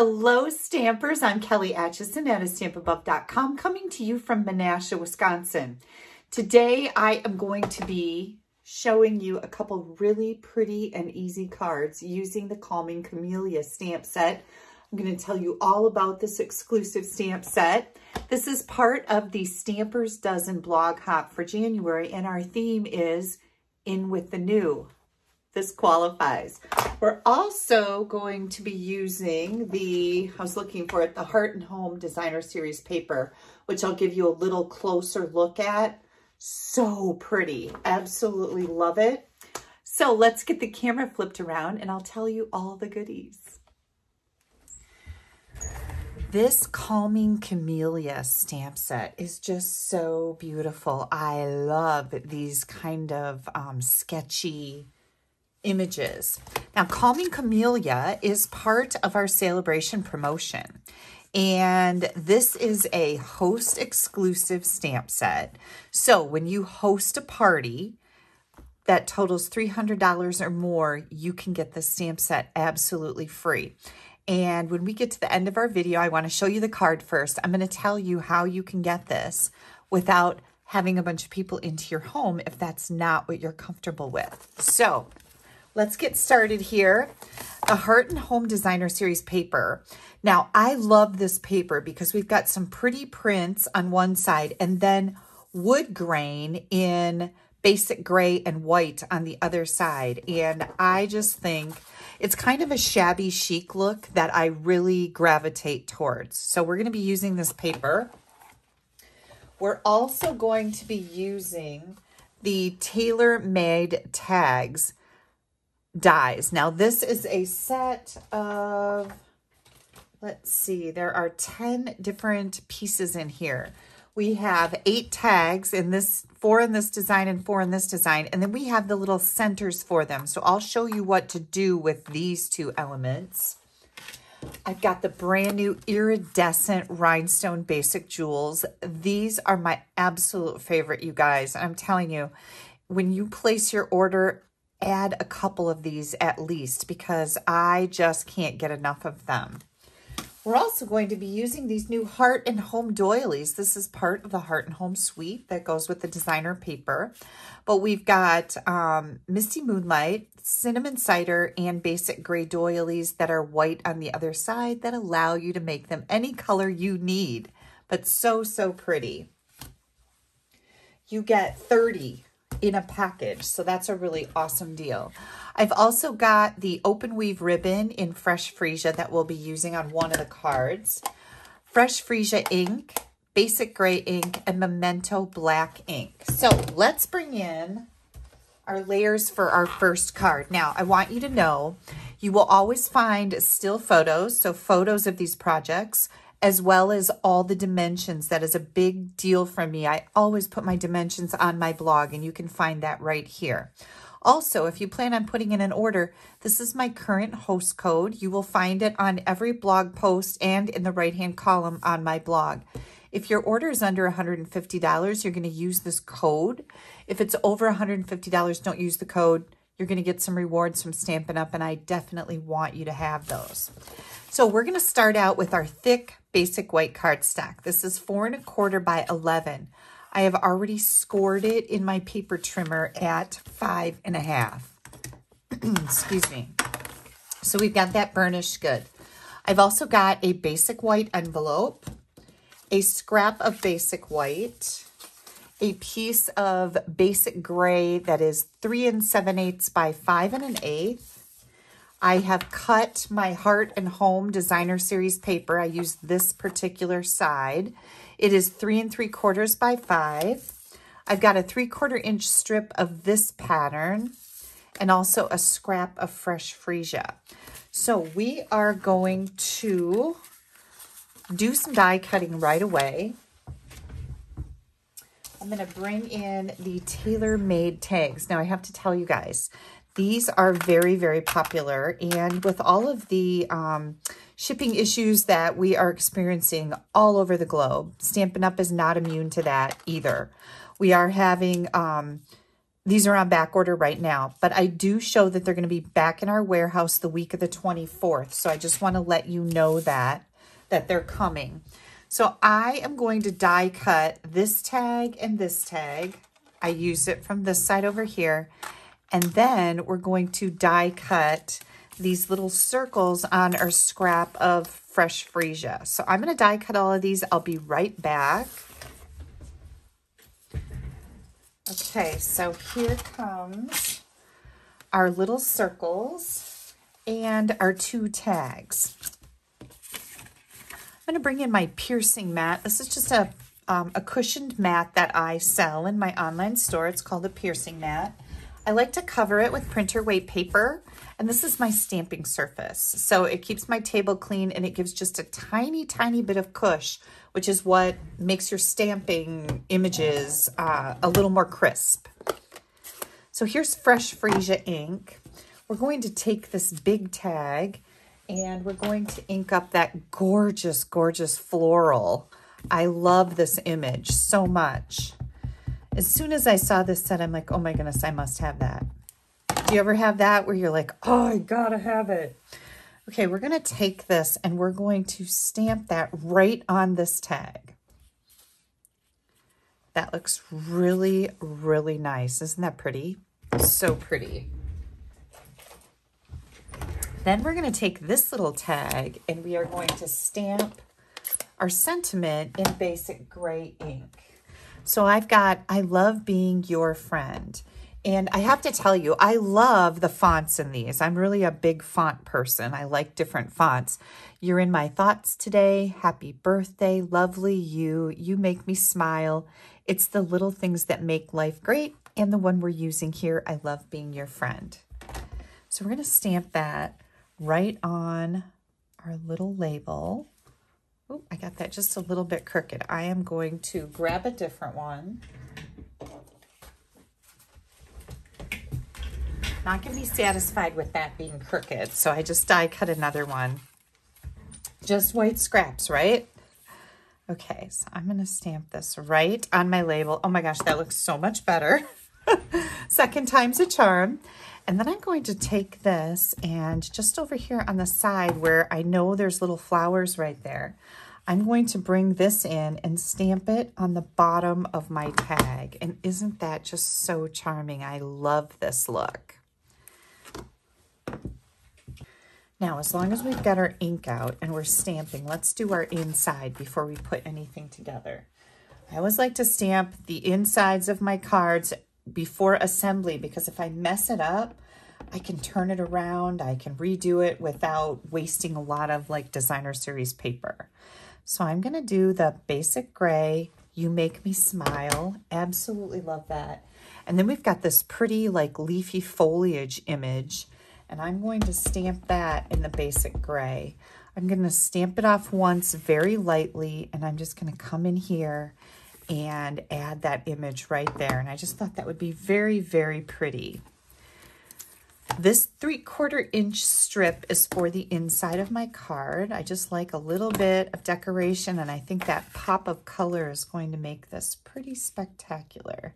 Hello, Stampers. I'm Kelly Acheson at stampabove.com coming to you from Menasha, Wisconsin. Today, I am going to be showing you a couple really pretty and easy cards using the Calming Camellia stamp set. I'm going to tell you all about this exclusive stamp set. This is part of the Stampers Dozen blog hop for January, and our theme is In with the New this qualifies. We're also going to be using the, I was looking for it, the Heart and Home Designer Series paper, which I'll give you a little closer look at. So pretty. Absolutely love it. So let's get the camera flipped around and I'll tell you all the goodies. This Calming Camellia stamp set is just so beautiful. I love these kind of um, sketchy, images. Now, Calming Camellia is part of our celebration promotion. And this is a host exclusive stamp set. So when you host a party that totals $300 or more, you can get the stamp set absolutely free. And when we get to the end of our video, I want to show you the card first. I'm going to tell you how you can get this without having a bunch of people into your home if that's not what you're comfortable with. So let's get started here. The Heart and Home Designer Series paper. Now, I love this paper because we've got some pretty prints on one side and then wood grain in basic gray and white on the other side. And I just think it's kind of a shabby chic look that I really gravitate towards. So we're going to be using this paper. We're also going to be using the tailor-made tags dies. Now, this is a set of, let's see, there are 10 different pieces in here. We have eight tags in this, four in this design and four in this design. And then we have the little centers for them. So I'll show you what to do with these two elements. I've got the brand new iridescent rhinestone basic jewels. These are my absolute favorite, you guys. I'm telling you, when you place your order, add a couple of these at least because I just can't get enough of them. We're also going to be using these new Heart and Home doilies. This is part of the Heart and Home suite that goes with the designer paper. But we've got um, Misty Moonlight, Cinnamon Cider, and Basic Gray doilies that are white on the other side that allow you to make them any color you need. But so, so pretty. You get 30 in a package. So that's a really awesome deal. I've also got the open weave ribbon in Fresh Freesia that we'll be using on one of the cards. Fresh Freesia ink, basic gray ink, and Memento black ink. So let's bring in our layers for our first card. Now, I want you to know you will always find still photos, so photos of these projects, as well as all the dimensions. That is a big deal for me. I always put my dimensions on my blog, and you can find that right here. Also, if you plan on putting in an order, this is my current host code. You will find it on every blog post and in the right-hand column on my blog. If your order is under $150, you're going to use this code. If it's over $150, don't use the code. You're going to get some rewards from Stampin' Up, and I definitely want you to have those. So we're going to start out with our thick basic white cardstock. This is four and a quarter by 11. I have already scored it in my paper trimmer at five and a half. Excuse me. So we've got that burnished good. I've also got a basic white envelope, a scrap of basic white, a piece of basic gray that is three and seven eighths by five and an eighth, I have cut my Heart and Home Designer Series paper. I use this particular side. It is three and three quarters by five. I've got a three quarter inch strip of this pattern and also a scrap of fresh freesia. So we are going to do some die cutting right away. I'm going to bring in the tailor-made tags. Now I have to tell you guys, these are very, very popular. And with all of the um, shipping issues that we are experiencing all over the globe, Stampin' Up! is not immune to that either. We are having um, these are on back order right now, but I do show that they're going to be back in our warehouse the week of the 24th. So I just want to let you know that, that they're coming. So I am going to die cut this tag and this tag. I use it from this side over here. And then we're going to die cut these little circles on our scrap of fresh freesia. So I'm going to die cut all of these. I'll be right back. Okay, so here comes our little circles and our two tags. I'm going to bring in my piercing mat. This is just a, um, a cushioned mat that I sell in my online store. It's called a piercing mat. I like to cover it with printer weight paper, and this is my stamping surface. So it keeps my table clean and it gives just a tiny, tiny bit of cush which is what makes your stamping images uh, a little more crisp. So here's Fresh Freesia ink. We're going to take this big tag and we're going to ink up that gorgeous, gorgeous floral. I love this image so much. As soon as I saw this set, I'm like, oh my goodness, I must have that. Do you ever have that where you're like, oh, I gotta have it? Okay, we're to take this and we're going to stamp that right on this tag. That looks really, really nice. Isn't that pretty? So pretty. Then we're to take this little tag and we are going to stamp our sentiment in basic gray ink. So I've got, I love being your friend. And I have to tell you, I love the fonts in these. I'm really a big font person. I like different fonts. You're in my thoughts today. Happy birthday. Lovely you. You make me smile. It's the little things that make life great. And the one we're using here, I love being your friend. So we're going to stamp that right on our little label. Oh, I got that just a little bit crooked. I am going to grab a different one. Not going to be satisfied with that being crooked, so I just die cut another one. Just white scraps, right? Okay, so I'm going to stamp this right on my label. Oh my gosh, that looks so much better. Second time's a charm. And then I'm going to take this and just over here on the side where I know there's little flowers right there, I'm going to bring this in and stamp it on the bottom of my tag. And isn't that just so charming? I love this look. Now, as long as we've got our ink out and we're stamping, let's do our inside before we put anything together. I always like to stamp the insides of my cards before assembly because if I mess it up, I can turn it around, I can redo it without wasting a lot of like designer series paper. So I'm gonna do the basic gray, You Make Me Smile, absolutely love that. And then we've got this pretty like leafy foliage image and I'm going to stamp that in the basic gray. I'm going to stamp it off once very lightly, and I'm just going to come in here and add that image right there. And I just thought that would be very, very pretty. This three quarter inch strip is for the inside of my card. I just like a little bit of decoration and I think that pop of color is going to make this pretty spectacular.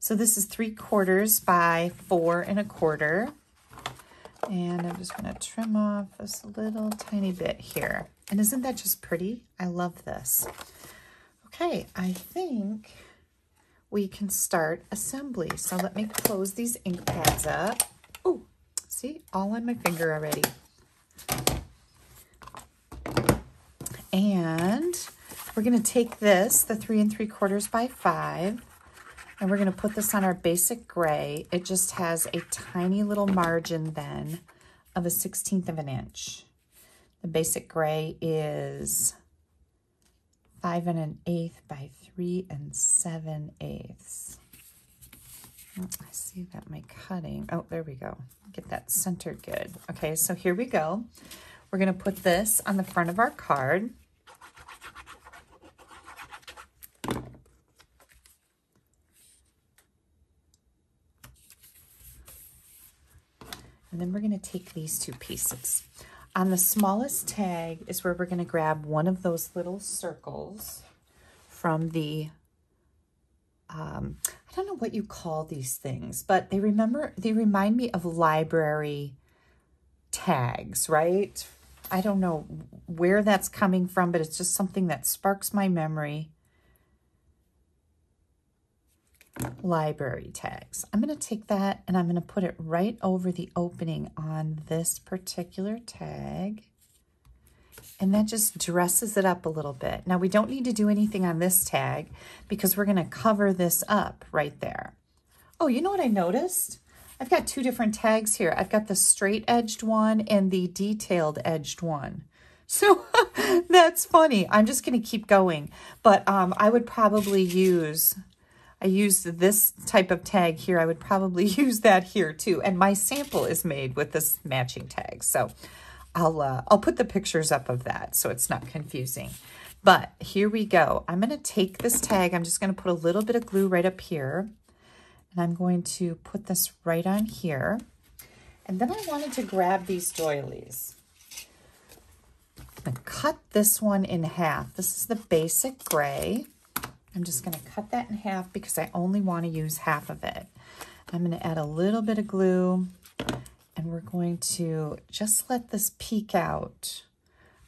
So this is three quarters by four and a quarter. And I'm just going to trim off this little tiny bit here. And isn't that just pretty? I love this. Okay, I think we can start assembly. So let me close these ink pads up. Oh, see, all on my finger already. And we're going to take this, the three and three quarters by five, and we're going to put this on our basic gray. It just has a tiny little margin then of a 16th of an inch. The basic gray is five and an eighth by three and seven eighths. Oh, I see that my cutting, oh, there we go. Get that centered good. Okay, so here we go. We're gonna put this on the front of our card. And then we're going to take these two pieces. On the smallest tag is where we're going to grab one of those little circles from the um, I don't know what you call these things, but they remember, they remind me of library tags, right? I don't know where that's coming from, but it's just something that sparks my memory. Library tags. I'm going to take that and I'm going to put it right over the opening on this particular tag. And that just dresses it up a little bit. Now we don't need to do anything on this tag because we're going to cover this up right there. Oh, you know what I noticed? I've got two different tags here. I've got the straight edged one and the detailed edged one. So that's funny. I'm just going to keep going. But um, I would probably use, I used this type of tag here. I would probably use that here too. And my sample is made with this matching tag. So I'll, uh, I'll put the pictures up of that so it's not confusing. But here we go. I'm going to take this tag. I'm just going to put a little bit of glue right up here. And I'm going to put this right on here. And then I wanted to grab these doilies. And cut this one in half. This is the basic gray. I'm just going to cut that in half because I only want to use half of it. I'm going to add a little bit of glue and we're going to just let this peek out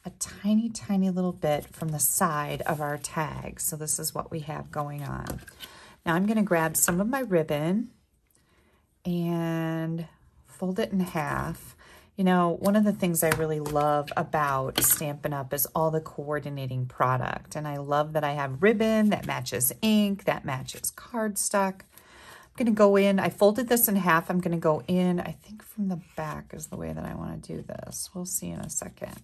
a tiny, tiny little bit from the side of our tag. So this is what we have going on. Now I'm going to grab some of my ribbon and fold it in half. You know, one of the things I really love about Stampin' Up! is all the coordinating product. And I love that I have ribbon that matches ink, that matches cardstock. I'm going to go in, I folded this in half. I'm going to go in, I think from the back is the way that I want to do this. We'll see in a second.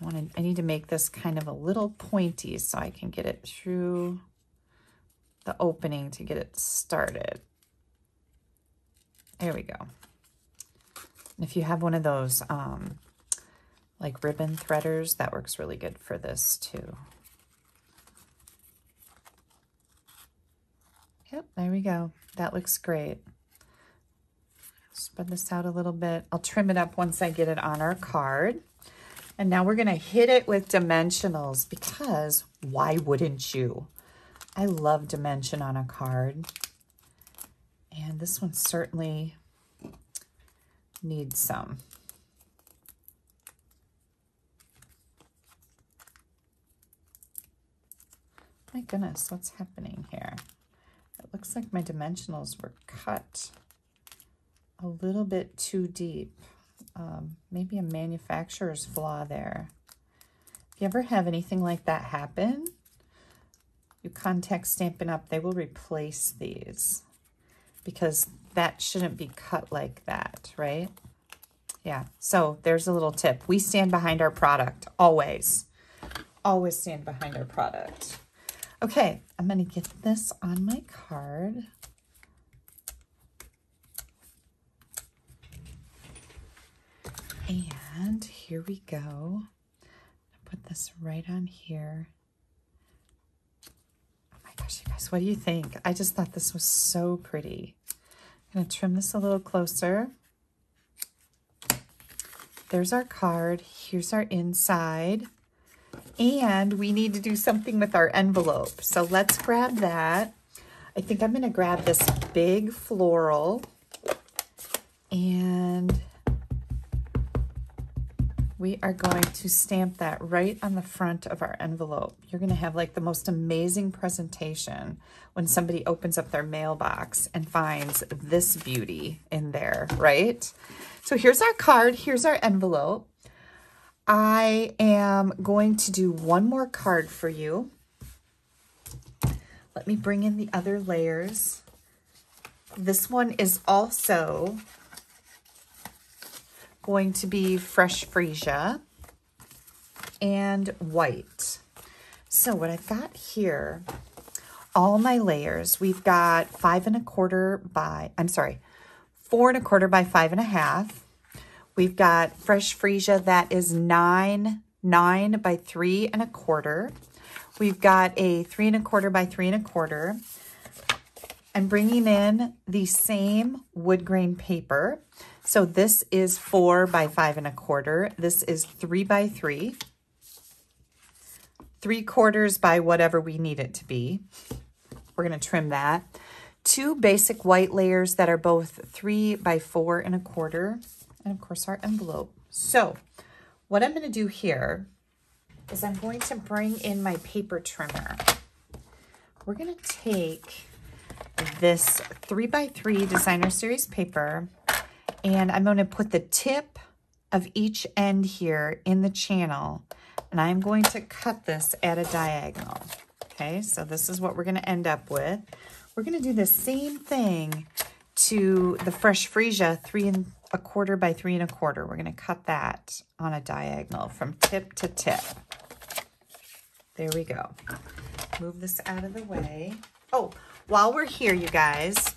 I want to, I need to make this kind of a little pointy so I can get it through the opening to get it started. There we go. If you have one of those um, like ribbon threaders, that works really good for this too. Yep, there we go. That looks great. Spread this out a little bit. I'll trim it up once I get it on our card. And now we're going to hit it with dimensionals because why wouldn't you? I love dimension on a card. And this one certainly needs some. My goodness, what's happening here? It looks like my dimensionals were cut a little bit too deep um, maybe a manufacturer's flaw there. If you ever have anything like that happen, you contact Stampin' Up, they will replace these because that shouldn't be cut like that, right? Yeah, so there's a little tip. We stand behind our product, always. Always stand behind our product. Okay, I'm to get this on my card. And here we go. Put this right on here. Gosh, you guys, what do you think? I just thought this was so pretty. I'm going to trim this a little closer. There's our card. Here's our inside. And we need to do something with our envelope. So let's grab that. I think I'm going to grab this big floral and we are going to stamp that right on the front of our envelope. You're going to have like the most amazing presentation when somebody opens up their mailbox and finds this beauty in there, right? So here's our card. Here's our envelope. I am going to do one more card for you. Let me bring in the other layers. This one is also going to be fresh freesia and white. So what I've got here, all my layers, we've got five and a quarter by, I'm sorry, four and a quarter by five and a half. We've got fresh freesia that is nine, nine by three and a quarter. We've got a three and a quarter by three and a quarter. I'm bringing in the same wood grain paper. So this is four by five and a quarter. This is three by three. three quarters by whatever we need it to be. We're going to trim that. Two basic white layers that are both three by four and a quarter. And of course our envelope. So what I'm going to do here is I'm going to bring in my paper trimmer. We're going to take this three by three designer series paper and I'm going to put the tip of each end here in the channel and I'm going to cut this at a diagonal. Okay, so this is what we're going to end up with. We're going to do the same thing to the Fresh Freesia three and a quarter by three and a quarter. We're going to cut that on a diagonal from tip to tip. There we go. Move this out of the way. Oh, while we're here, you guys,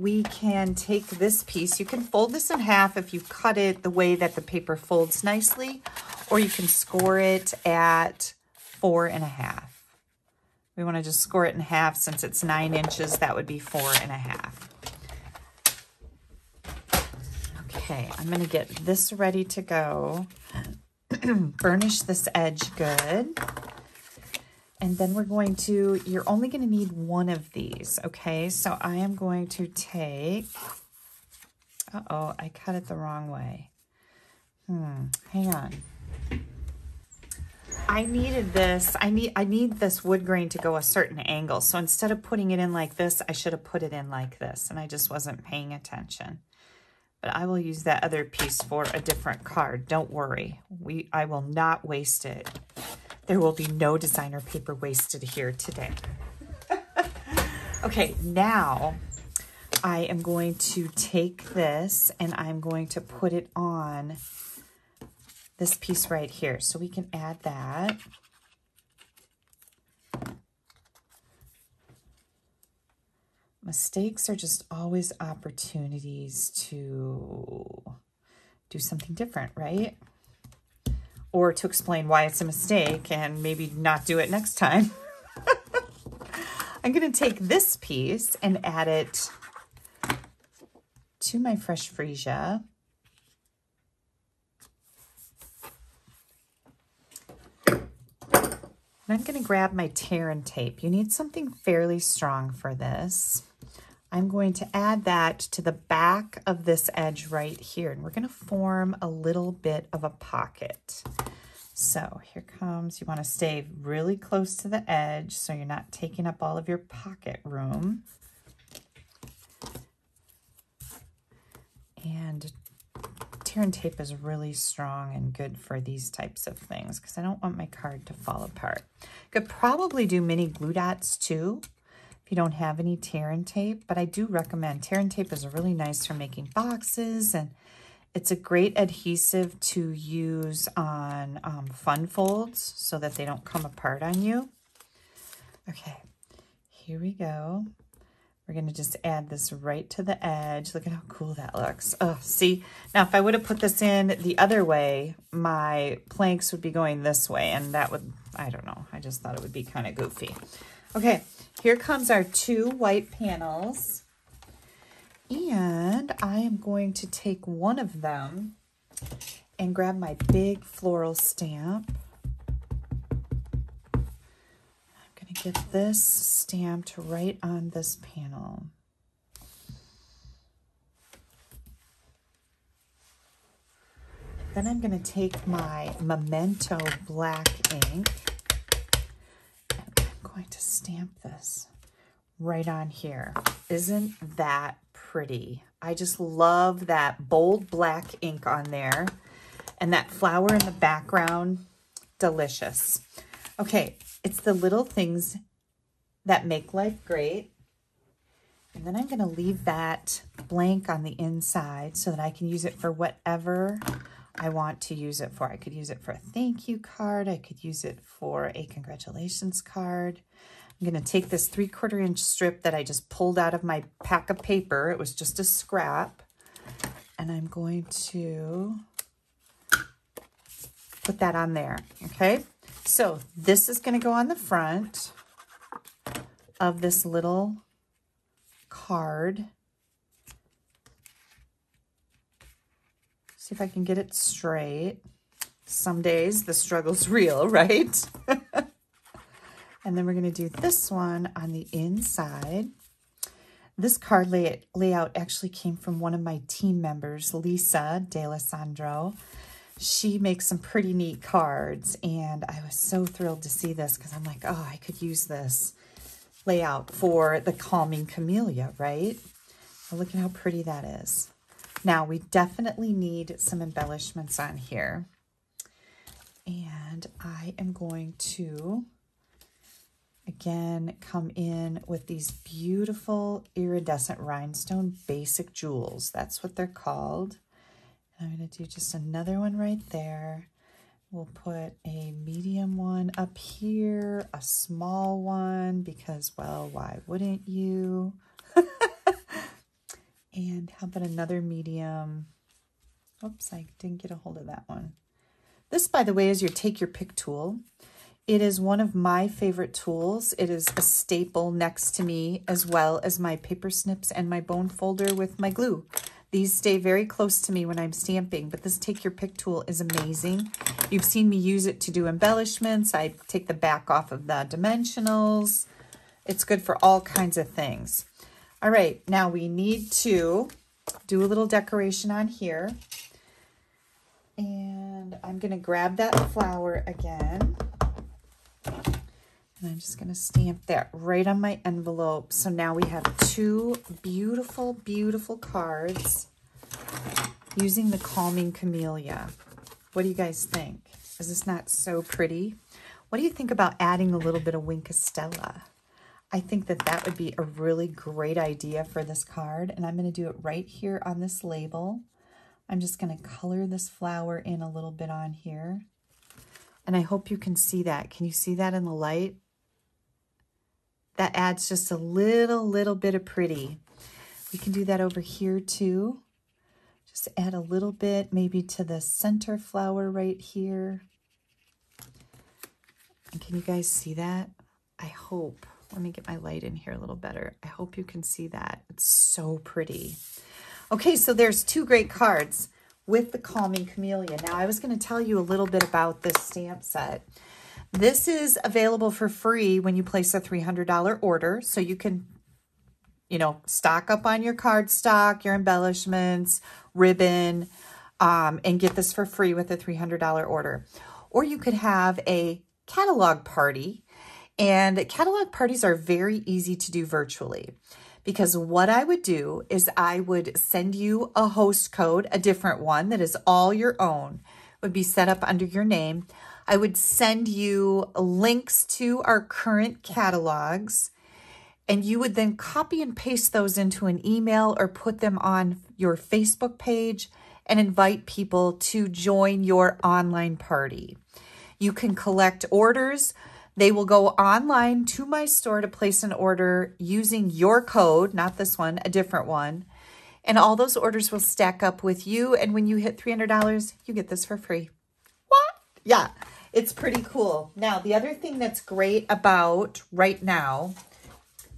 we can take this piece. You can fold this in half if you cut it the way that the paper folds nicely, or you can score it at four and a half. We want to just score it in half since it's nine inches. That would be four and a half. Okay, I'm going to get this ready to go. Burnish this edge good. And then we're going to, you're only going to need one of these, okay? So I am going to take, uh-oh, I cut it the wrong way. Hmm, hang on. I needed this, I need, I need this wood grain to go a certain angle. So instead of putting it in like this, I should have put it in like this, and I just wasn't paying attention. But I will use that other piece for a different card. Don't worry. We I will not waste it. There will be no designer paper wasted here today. okay, now I am going to take this and I'm going to put it on this piece right here. So we can add that. mistakes are just always opportunities to do something different, right? Or to explain why it's a mistake and maybe not do it next time. I'm going to take this piece and add it to my Fresh Freesia. And I'm going to grab my tear and tape. You need something fairly strong for this. I'm going to add that to the back of this edge right here. And we're going to form a little bit of a pocket. So here comes, you want to stay really close to the edge so you're not taking up all of your pocket room. And tear and tape is really strong and good for these types of things because I don't want my card to fall apart. Could probably do mini glue dots too you don't have any tear and tape, but I do recommend tear and tape is really nice for making boxes and it's a great adhesive to use on um, fun folds so that they don't come apart on you. Okay, here we go. We're to just add this right to the edge. Look at how cool that looks. Oh, see? Now, if I would have put this in the other way, my planks would be going this way, and that would, I don't know. I just thought it would be kind of goofy. Okay, here comes our two white panels. And I am going to take one of them and grab my big floral stamp. I'm going to get this stamped right on this panel. Then I'm going to take my Memento black ink going to stamp this right on here. Isn't that pretty? I just love that bold black ink on there and that flower in the background. Delicious. Okay, it's the little things that make life great. And then I'm going to leave that blank on the inside so that I can use it for whatever I want to use it for. I could use it for a thank you card. I could use it for a congratulations card. I'm going to take this three quarter inch strip that I just pulled out of my pack of paper. It was just a scrap. And I'm going to put that on there. Okay. So this is going to go on the front of this little card. See if I can get it straight. Some days the struggle's real, right? And then we're going to do this one on the inside. This card lay layout actually came from one of my team members, Lisa D'Alessandro. She makes some pretty neat cards, and I was so thrilled to see this because I'm like, oh, I could use this layout for the Calming Camellia, right? look at how pretty that is. Now, we definitely need some embellishments on here. And I am going to Again, come in with these beautiful iridescent rhinestone basic jewels. That's what they're called. I'm going to do just another one right there. We'll put a medium one up here, a small one, because, well, why wouldn't you? And how about another medium? Oops, I didn't get a hold of that one. This, by the way, is your take your pick tool. It is one of my favorite tools. It is a staple next to me as well as my paper snips and my bone folder with my glue. These stay very close to me when I'm stamping, but this Take Your Pick tool is amazing. You've seen me use it to do embellishments. I take the back off of the dimensionals. It's good for all kinds of things. All right, now we need to do a little decoration on here. And I'm going to grab that flower again. And I'm just going to stamp that right on my envelope. So now we have two beautiful, beautiful cards using the Calming Camellia. What do you guys think? Is this not so pretty? What do you think about adding a little bit of Wink of Stella? I think that that would be a really great idea for this card. And I'm going to do it right here on this label. I'm just going to color this flower in a little bit on here. And I hope you can see that. Can you see that in the light? that adds just a little, little bit of pretty. We can do that over here too. Just add a little bit maybe to the center flower right here. And can you guys see that? I hope. Let me get my light in here a little better. I hope you can see that. It's so pretty. Okay, so there's two great cards with the Calming Camellia. Now, I was going to tell you a little bit about this stamp set. This is available for free when you place a $300 order. So you can, you know, stock up on your card stock, your embellishments, ribbon, um, and get this for free with a $300 order. Or you could have a catalog party. And catalog parties are very easy to do virtually because what I would do is I would send you a host code, a different one that is all your own, would be set up under your name. I would send you links to our current catalogs and you would then copy and paste those into an email or put them on your Facebook page and invite people to join your online party. You can collect orders. They will go online to my store to place an order using your code, not this one, a different one. And all those orders will stack up with you. And when you hit $300, you get this for free. What? Yeah. It's pretty cool. Now, the other thing that's great about right now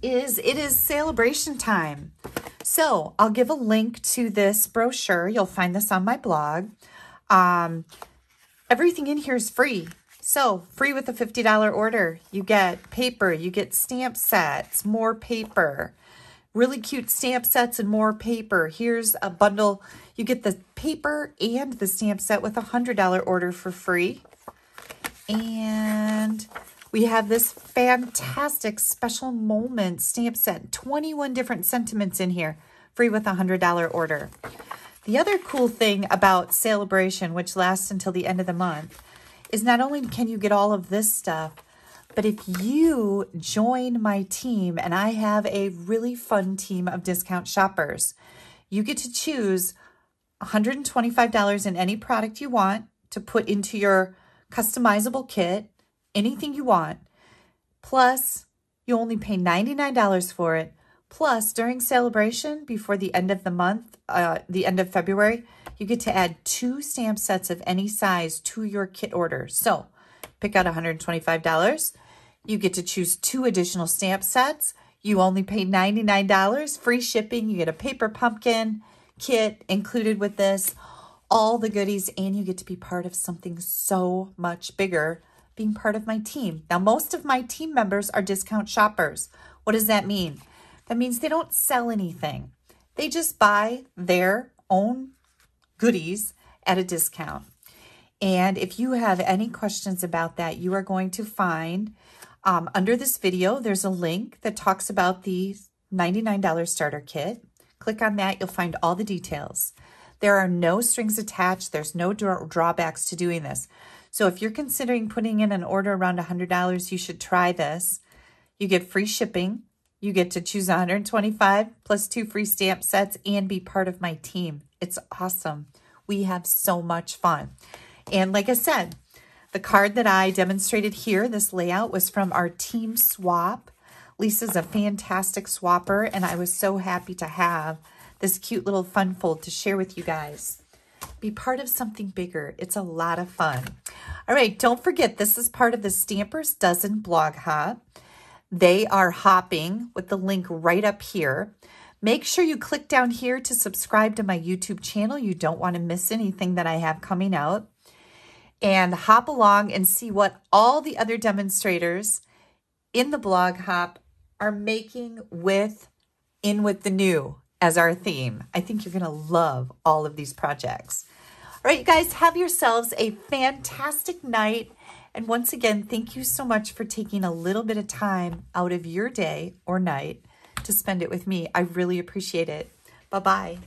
is it is celebration time. So I'll give a link to this brochure. You'll find this on my blog. Um, everything in here is free. So free with a $50 order. You get paper, you get stamp sets, more paper, really cute stamp sets and more paper. Here's a bundle. You get the paper and the stamp set with a $100 order for free. And we have this fantastic special moment stamp set. 21 different sentiments in here, free with a $100 order. The other cool thing about Celebration, which lasts until the end of the month, is not only can you get all of this stuff, but if you join my team, and I have a really fun team of discount shoppers, you get to choose $125 in any product you want to put into your customizable kit, anything you want. Plus, you only pay $99 for it. Plus, during celebration, before the end of the month, uh, the end of February, you get to add two stamp sets of any size to your kit order. So, pick out $125. You get to choose two additional stamp sets. You only pay $99, free shipping. You get a paper pumpkin kit included with this all the goodies, and you get to be part of something so much bigger being part of my team. Now, most of my team members are discount shoppers. What does that mean? That means they don't sell anything. They just buy their own goodies at a discount. And if you have any questions about that, you are going to find um, under this video, there's a link that talks about the $99 starter kit. Click on that, you'll find all the details. There are no strings attached. There's no drawbacks to doing this. So if you're considering putting in an order around $100, you should try this. You get free shipping. You get to choose 125 plus two free stamp sets and be part of my team. It's awesome. We have so much fun. And like I said, the card that I demonstrated here, this layout, was from our team swap. Lisa's a fantastic swapper, and I was so happy to have this cute little fun fold to share with you guys. Be part of something bigger. It's a lot of fun. All right, don't forget, this is part of the Stampers Dozen blog hop. They are hopping with the link right up here. Make sure you click down here to subscribe to my YouTube channel. You don't want to miss anything that I have coming out. And hop along and see what all the other demonstrators in the blog hop are making with In With the New as our theme. I think you're going to love all of these projects. All right, you guys, have yourselves a fantastic night. And once again, thank you so much for taking a little bit of time out of your day or night to spend it with me. I really appreciate it. Bye-bye.